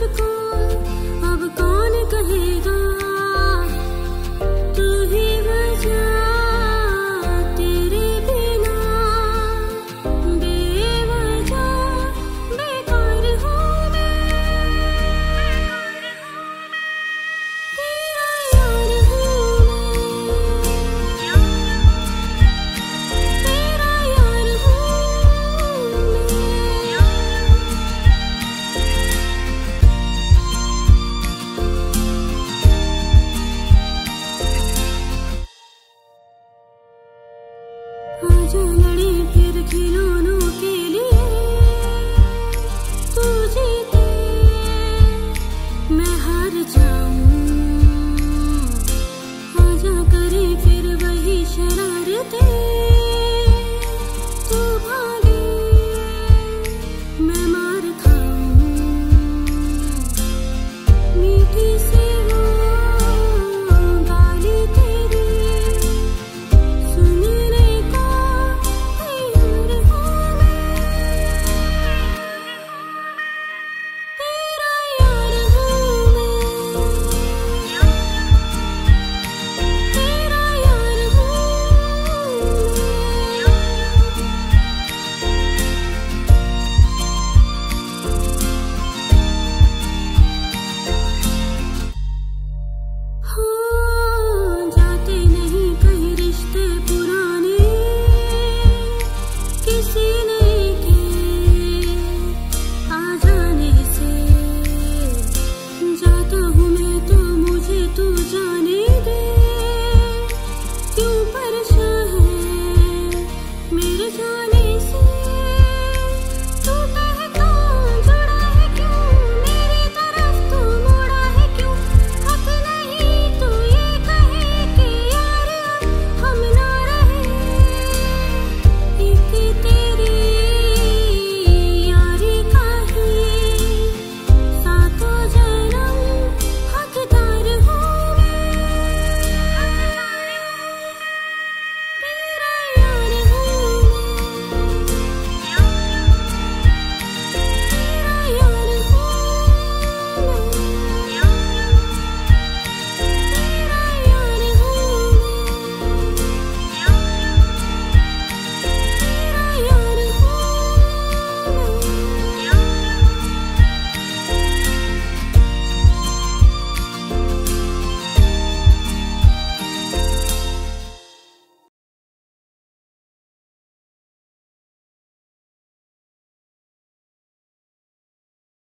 मुझको। अब कौन कहेगा you think 祝你。